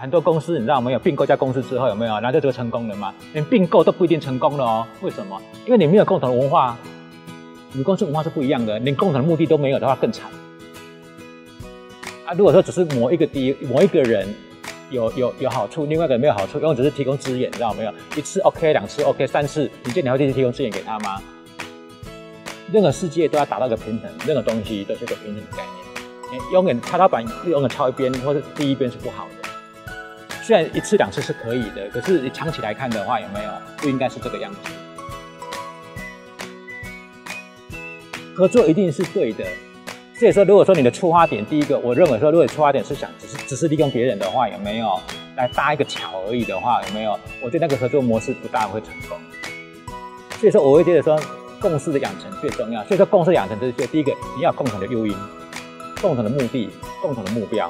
很多公司你知道没有并购家公司之后有没有，然后就这个成功了吗？连并购都不一定成功了哦。为什么？因为你没有共同的文化，你公司文化是不一样的，连共同的目的都没有的话更惨。啊，如果说只是某一个第一某一个人有有有好处，另外一个人没有好处，因为只是提供资源，你知道没有？一次 OK，两次 OK，三次，你觉得你会继续提供资源给他吗？任何世界都要达到一个平衡，任何东西都是一个平衡的概念。永远跷跷板永远超一边或者第一边是不好的。虽然一次两次是可以的，可是你长期来看的话，有没有不应该是这个样子？合作一定是对的。所以说，如果说你的出发点，第一个，我认为说，如果出发点是想只是只是利用别人的话，有没有来搭一个桥而已的话，有没有？我觉得那个合作模式不大会成功。所以说，我会觉得说，共识的养成最重要。所以说，共识养成就是第一个，你要共同的诱因、共同的目的、共同的目标。